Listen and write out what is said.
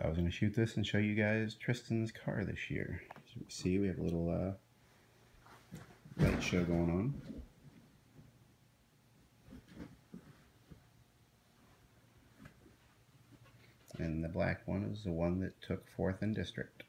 I was going to shoot this and show you guys Tristan's car this year. As you can see, we have a little uh, light show going on. And the black one is the one that took fourth in district.